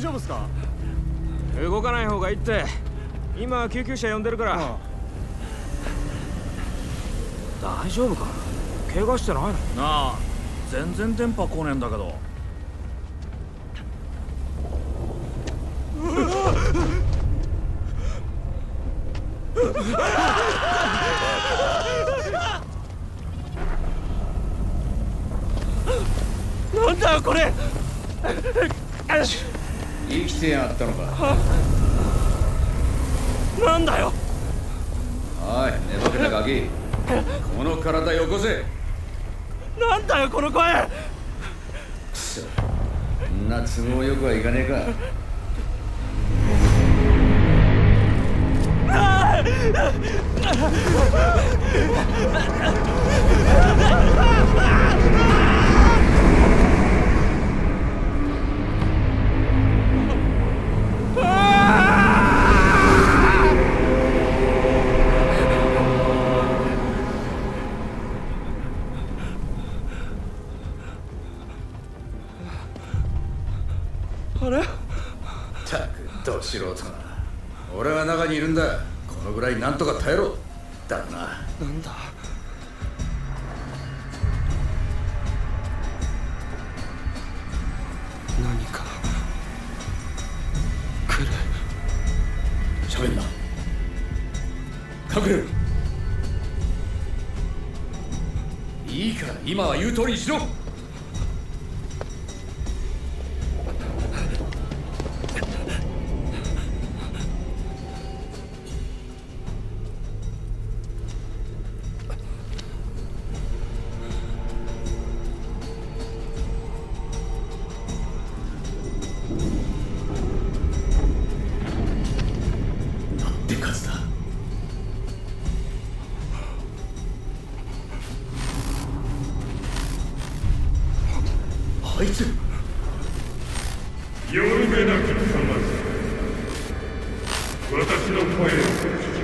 ト大丈夫っすか？動かない方がいいって。今救急車呼んでるから、大丈夫か怪我してないの？なあ全然電波来ねえんだけどなんだよこれ生きてやがったのか。なんだよ。おい寝ぼけたガキ。この体よこせ。なんだよこの声。くそ。んな都合よくはいかねえか。あ あ素人が俺は中にいるんだ。このぐらいなんとか耐えろ。だな。なんだ？何か？来る。喋んな。隠れる。いいから今は言う通りにしろあいつ。よるめなく様まず私の声を聞き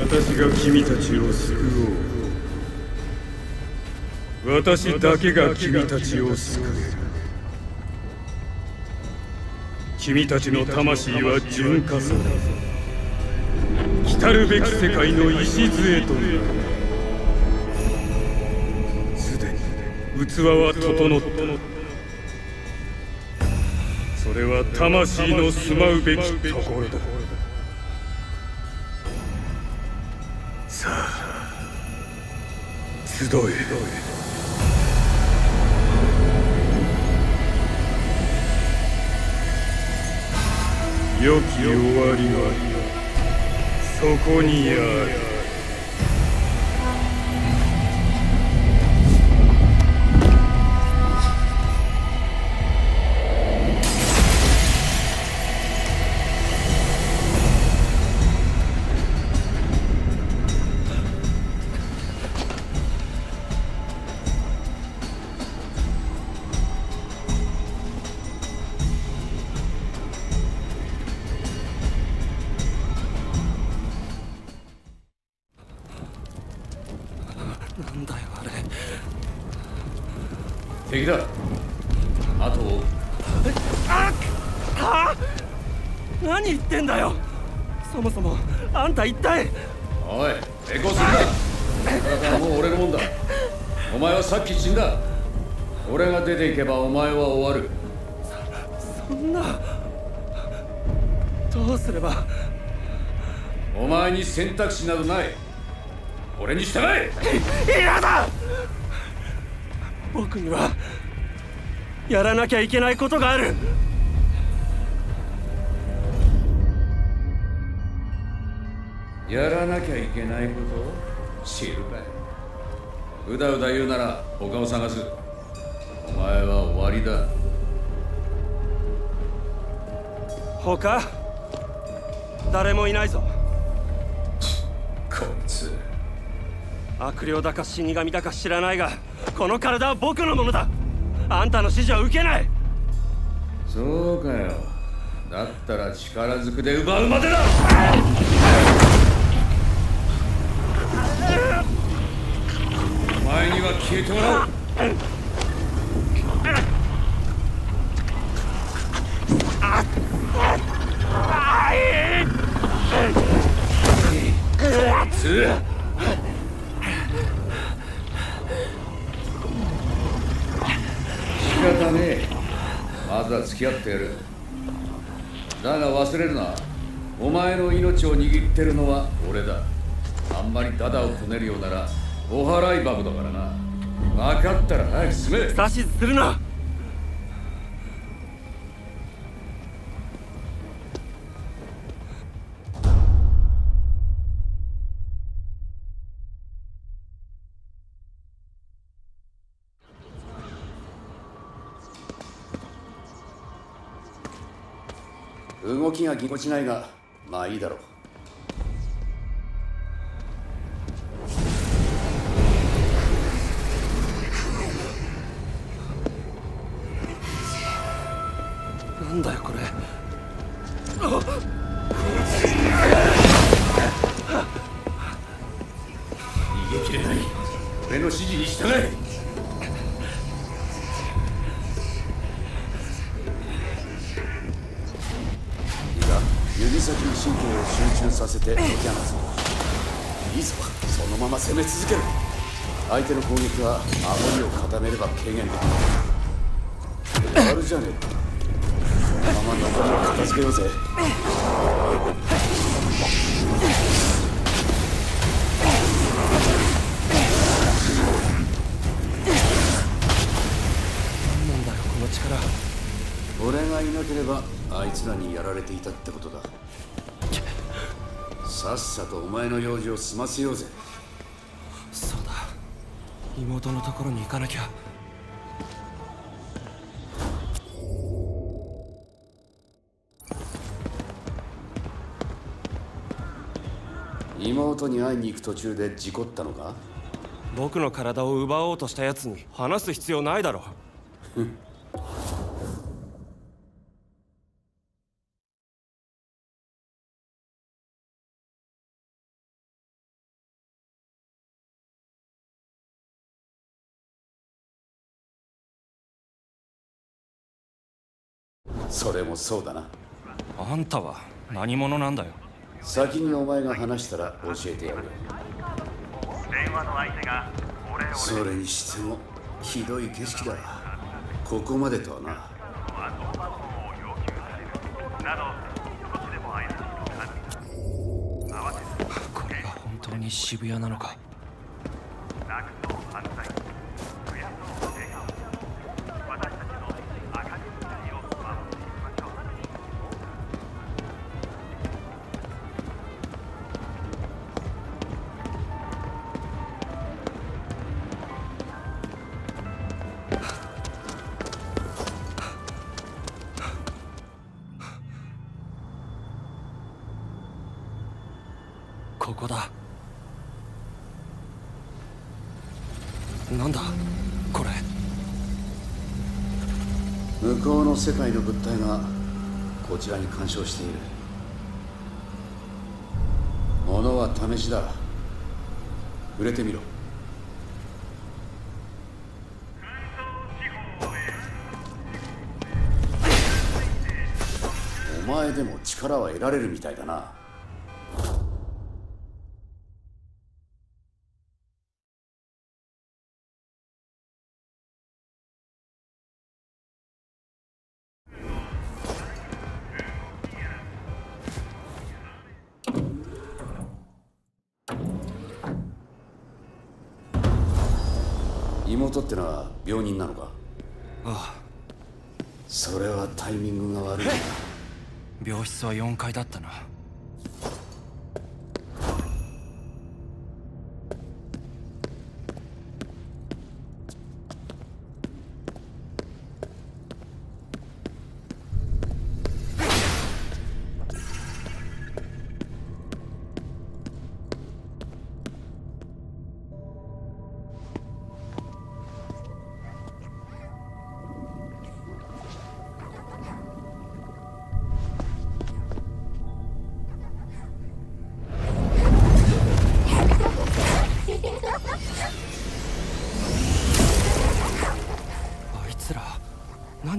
私が君たちを救おう。私だけが君たちを救える君たちの魂は純化され来るべき世界の礎となる。器は整った。それは魂の住まうべきところだ。さあ集え。良き終わりはそこにある。何言ってんだよ。そもそもあんた一体。おい抵抗するな。体はもう俺のもんだ。お前はさっき死んだ。俺が出ていけばお前は終わる。そんな。どうすれば。お前に選択肢などない。俺に従え。嫌だ。僕にはやらなきゃいけないことがあるやらなきゃいけないこと知るかい。うだうだ言うなら他を探す。お前は終わりだ。他誰もいないぞ。こいつ。悪霊だか死神だか知らないがこの体は僕のものだ。あんたの指示は受けない。そうかよ。だったら力ずくで奪うまでだ前には消えてもらう。仕方ねえ。まずは付き合ってやる。だが忘れるな。お前の命を握ってるのは俺だ。あんまりダダをこねるようならお払い箱だからな。分かったら早く進め。指図するな。動きがぎこちないがまあいいだろう先に神経を集中させて解き放ついいぞ。そのまま攻め続ける。相手の攻撃は守りを固めれば軽減できる。終わるじゃねえか。このまま残りを片付けようぜ。何なんだよこの力。俺がいなければあいつらにやられていたってことだ。さっさとお前の用事を済ませようぜ。そうだ。妹のところに行かなきゃ。妹に会いに行く途中で事故ったのか？僕の体を奪おうとしたやつに話す必要ないだろ それもそうだな。あんたは何者なんだよ。先にお前が話したら教えてやるよ。電話の相手がそれにしてもひどい景色だここまでとはな。これが本当に渋谷なのかここだ。なんだこれ。向こうの世界の物体がこちらに干渉している。物は試しだ。触れてみろ。お前でも力は得られるみたいだなってのは病人なのか？ああ。それはタイミングが悪いな。病室は4階だったな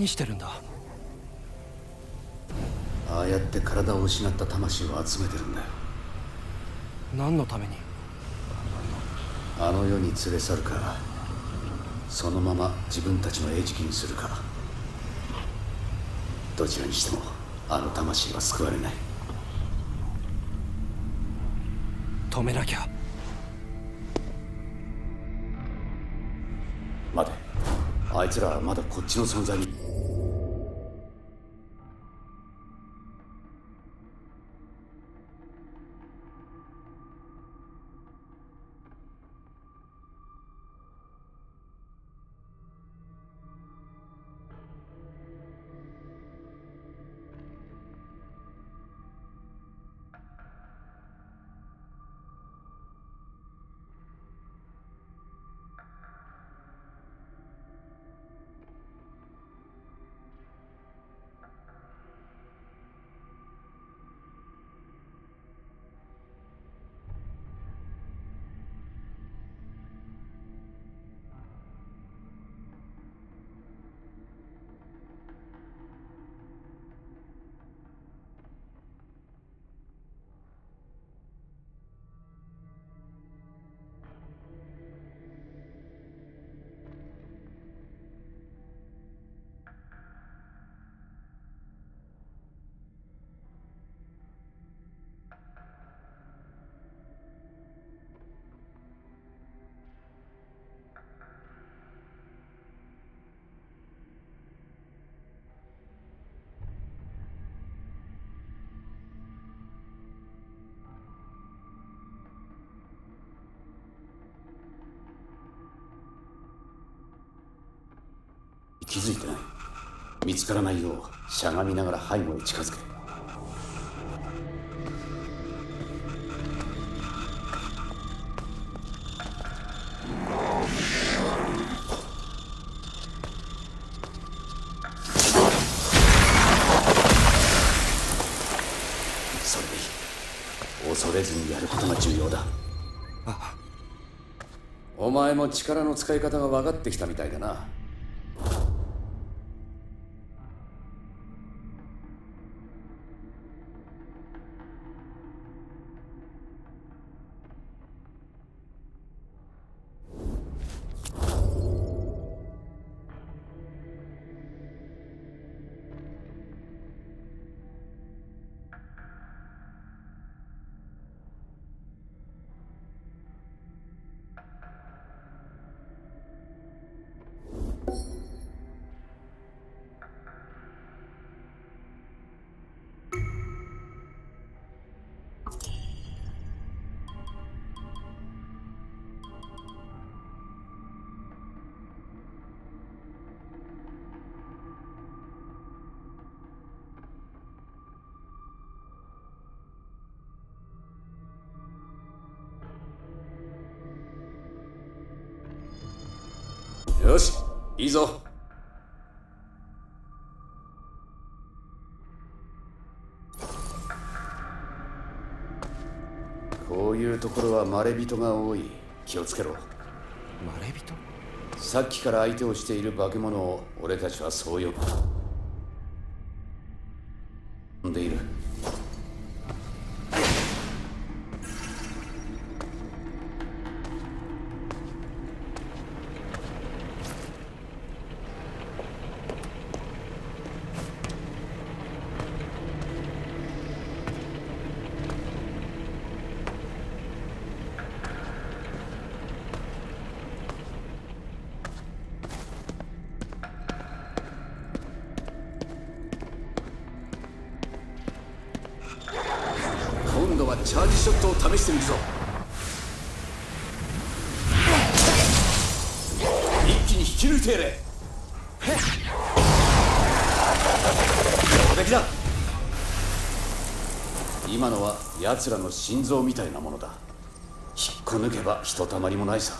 何してるんだ？ああやって体を失った魂を集めてるんだよ。何のために？あの世に連れ去るかそのまま自分たちの餌食にするかどちらにしてもあの魂は救われない。止めなきゃ。待て。あいつらはまだこっちの存在に気づいてない。見つからないようしゃがみながら背後へ近づけ。それでいい。恐れずにやることが重要だ。お前も力の使い方が分かってきたみたいだな。いいぞ。こういうところはまれびとが多い。気をつけろ。まれびと？さっきから相手をしている化け物を俺たちはそう呼んだ今のは奴らの心臓みたいなものだ。引っこ抜けばひとたまりもないさ。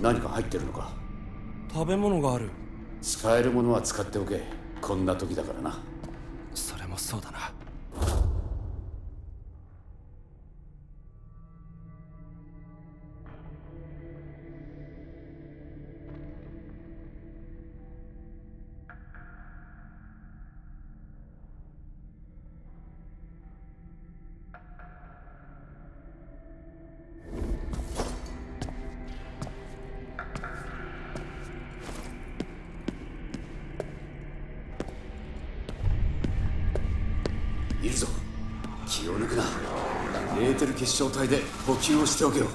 何か入ってるのか？食べ物がある。使えるものは使っておけ。こんな時だからなてる結晶体で補給をしておけよ。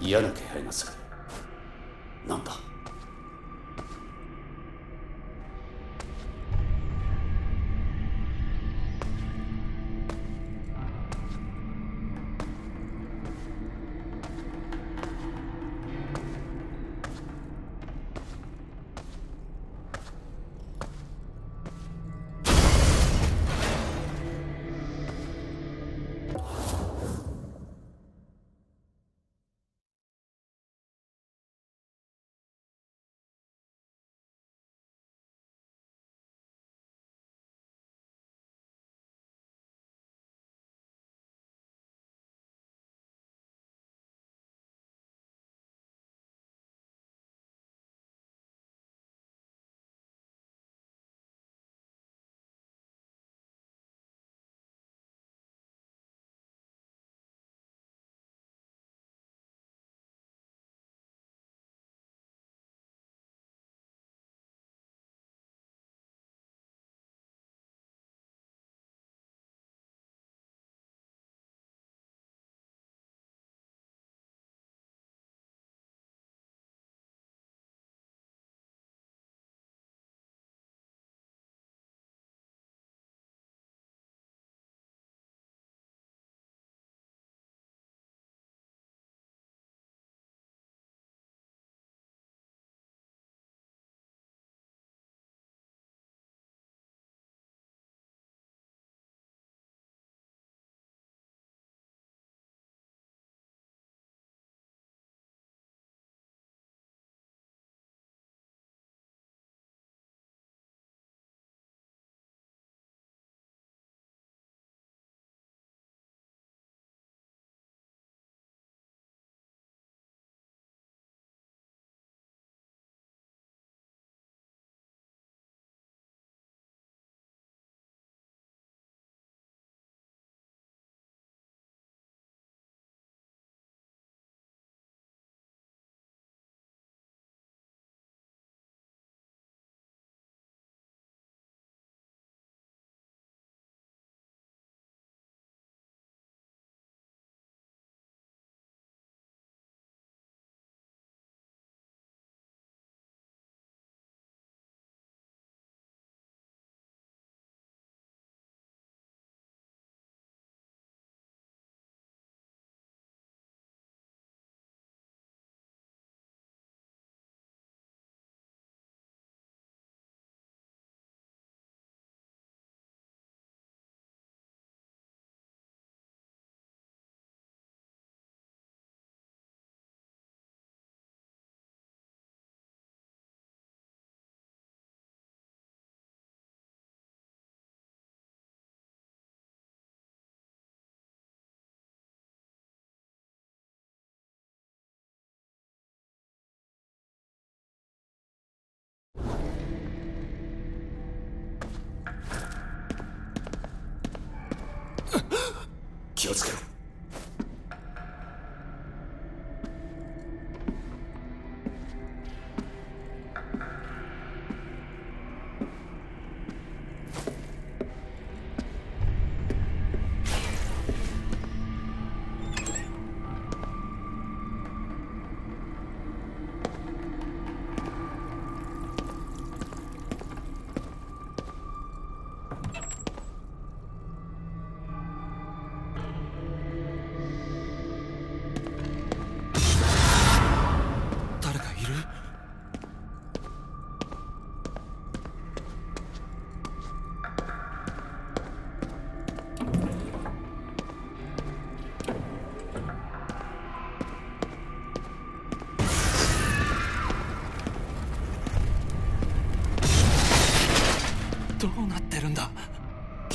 嫌な気配がする。なんだ？気をつけろ。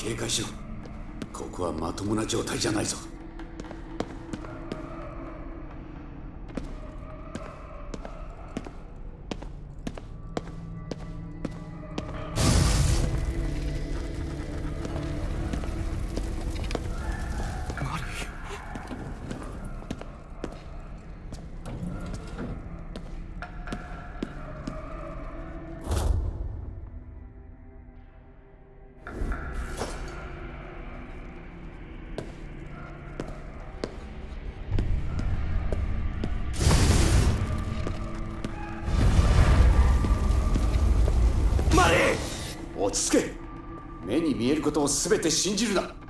警戒しろ。ここはまともな状態じゃないぞ。ことを全て信じるな。